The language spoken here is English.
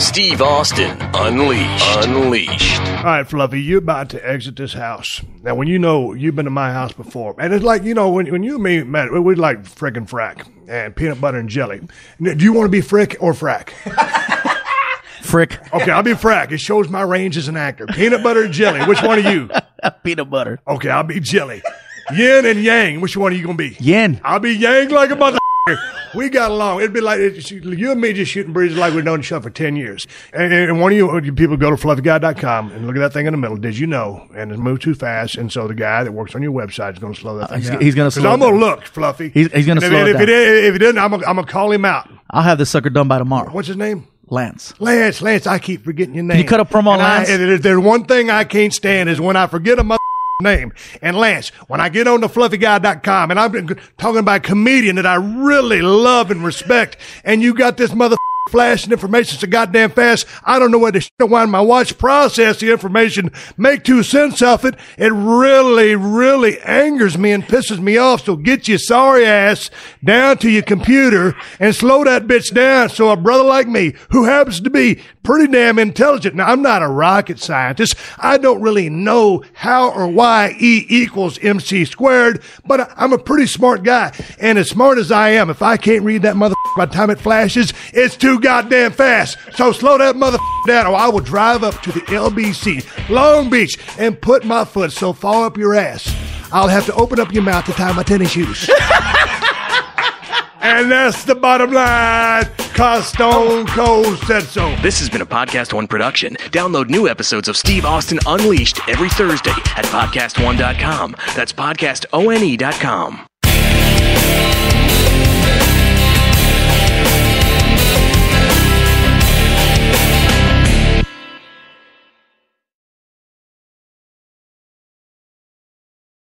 Steve Austin Unleashed. Unleashed. All right, Fluffy, you're about to exit this house. Now, when you know you've been to my house before, and it's like, you know, when, when you and me, man, we like frickin' frack and peanut butter and jelly. Do you want to be frick or frack? Frick. Okay, I'll be frack. It shows my range as an actor. Peanut butter and jelly. Which one are you? Peanut butter. Okay, I'll be jelly. Yin and yang. Which one are you going to be? Yin. I'll be yang like a mother. We got along. It'd be like you and me just shooting breezes like we've known each other for 10 years. And, and one of you, people go to fluffyguy.com and look at that thing in the middle. Did you know? And it's moved too fast. And so the guy that works on your website is going to slow that thing Uh, he's- down. he's going to slow I'm going to look, Fluffy. He's- he's And if, slow it if, down. if he didn't, I'm going to call him out. I'll have this sucker done by tomorrow. What's his name? Lance. Lance, Lance, I keep forgetting your name. you cut a promo And I- Lance? if there's one thing I can't stand is when I forget a mother name. And Lance, when I get on the fluffyguy.com and I'm talking about a comedian that I really love and respect, and you got this mother flashing information so goddamn fast, I don't know where to shit wind my watch process the information, make two cents off it. It really, really angers me and pisses me off. So get your sorry ass down to your computer and slow that bitch down so a brother like me, who happens to be pretty damn intelligent. Now, I'm not a rocket scientist. I don't really know how or why E equals MC squared, but I'm a pretty smart guy. And as smart as I am, if I can't read that mother by the time it flashes, it's too goddamn fast. So slow that mother down or I will drive up to the LBC, Long Beach, and put my foot so far up your ass, I'll have to open up your mouth to tie my tennis shoes. and that's the bottom line, cause Stone Cold said so. This has been a Podcast One production. Download new episodes of Steve Austin Unleashed every Thursday at podcastone.com. That's podcastone.com.